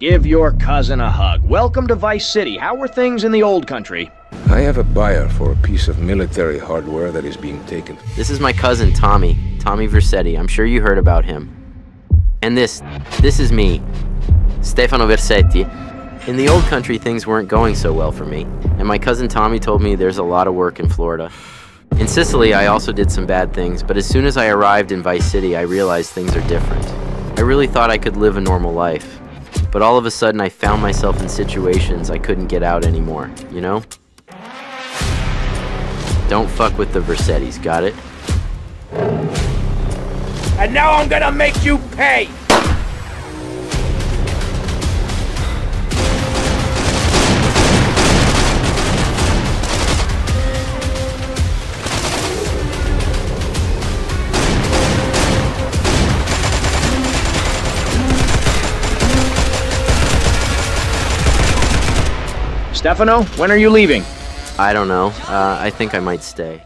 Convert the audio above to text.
Give your cousin a hug. Welcome to Vice City. How were things in the old country? I have a buyer for a piece of military hardware that is being taken. This is my cousin Tommy, Tommy Vercetti. I'm sure you heard about him. And this, this is me, Stefano Vercetti. In the old country, things weren't going so well for me, and my cousin Tommy told me there's a lot of work in Florida. In Sicily, I also did some bad things, but as soon as I arrived in Vice City, I realized things are different. I really thought I could live a normal life. But all of a sudden, I found myself in situations I couldn't get out anymore, you know? Don't fuck with the Vercettis, got it? And now I'm gonna make you pay! Stefano, when are you leaving? I don't know. Uh, I think I might stay.